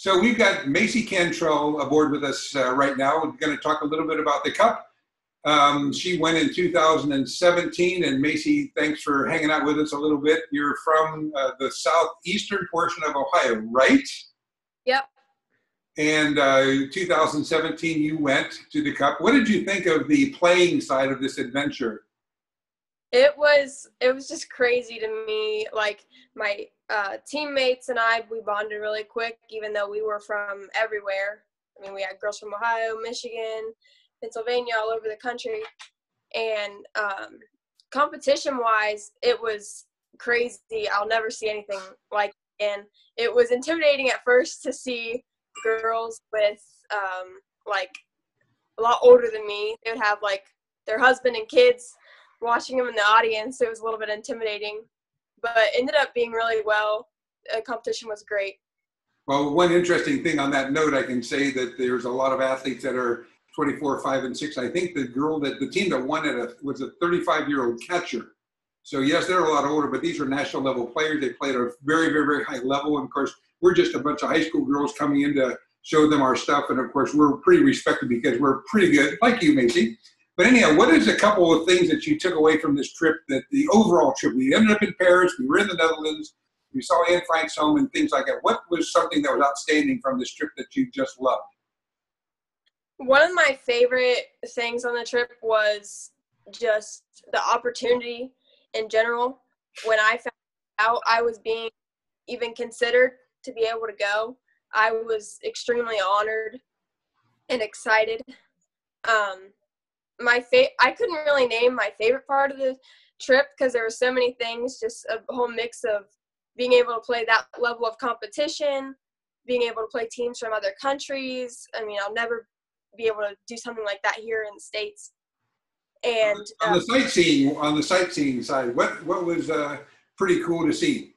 So we've got Macy Cantrell aboard with us uh, right now. We're going to talk a little bit about the Cup. Um, she went in 2017, and Macy, thanks for hanging out with us a little bit. You're from uh, the southeastern portion of Ohio, right? Yep. And uh, 2017, you went to the Cup. What did you think of the playing side of this adventure? It was it was just crazy to me. Like my uh, teammates and I, we bonded really quick, even though we were from everywhere. I mean, we had girls from Ohio, Michigan, Pennsylvania, all over the country. And um, competition wise, it was crazy. I'll never see anything like. And it was intimidating at first to see girls with um, like a lot older than me. They would have like their husband and kids watching them in the audience. It was a little bit intimidating, but ended up being really well. The competition was great. Well, one interesting thing on that note, I can say that there's a lot of athletes that are 24, 5, and 6. I think the girl that the team that won it uh, was a 35 year old catcher. So, yes, they're a lot older, but these are national level players. They played at a very, very, very high level. And of course, we're just a bunch of high school girls coming in to show them our stuff. And of course, we're pretty respected because we're pretty good, like you, Macy. But anyhow, what is a couple of things that you took away from this trip that the overall trip? We ended up in Paris, we were in the Netherlands, we saw Anne Frank's home and things like that. What was something that was outstanding from this trip that you just loved? One of my favorite things on the trip was just the opportunity in general. When I found out I was being even considered to be able to go, I was extremely honored and excited. Um, my favorite i couldn't really name my favorite part of the trip because there were so many things, just a whole mix of being able to play that level of competition, being able to play teams from other countries. I mean, I'll never be able to do something like that here in the states. And on the um, sightseeing, on the sightseeing side, what what was uh, pretty cool to see?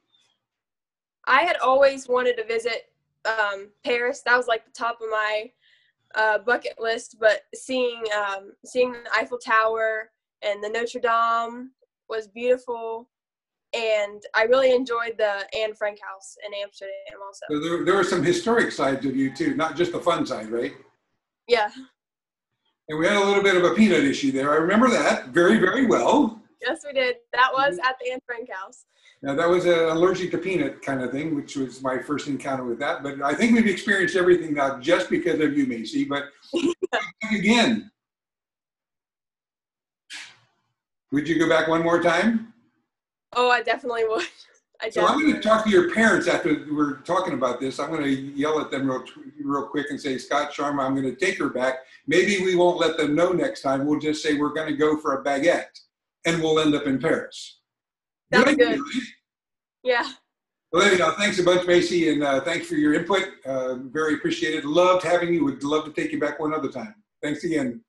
I had always wanted to visit um, Paris. That was like the top of my uh, bucket list. But seeing um, seeing the Eiffel Tower and the Notre Dame was beautiful and I really enjoyed the Anne Frank House in Amsterdam also. So there, there were some historic sides of you too, not just the fun side, right? Yeah. And we had a little bit of a peanut issue there. I remember that very, very well. Yes, we did. That was at the Anne Frank House. Now that was an allergic to peanut kind of thing, which was my first encounter with that. But I think we've experienced everything now just because of you, Macy. But again, would you go back one more time? Oh, I definitely would. I so I'm going to talk to your parents after we're talking about this. I'm going to yell at them real, real quick and say, Scott Sharma, I'm going to take her back. Maybe we won't let them know next time. We'll just say we're going to go for a baguette, and we'll end up in Paris. That's good. Yeah. Well, anyhow, thanks a bunch, Macy, and uh, thanks for your input. Uh, very appreciated. Loved having you. Would love to take you back one other time. Thanks again.